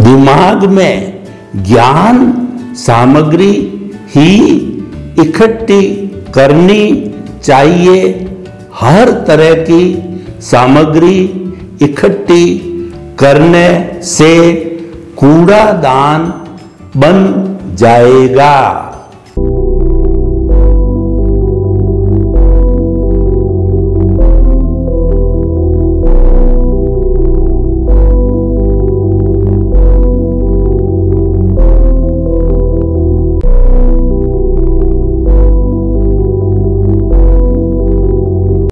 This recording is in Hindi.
दिमाग में ज्ञान, सामग्री ही इकट्ठी करनी चाहिए। हर तरह की सामग्री इकट्ठी करने से कूड़ादान बन जाएगा।